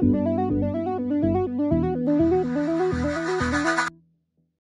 Mm-hmm.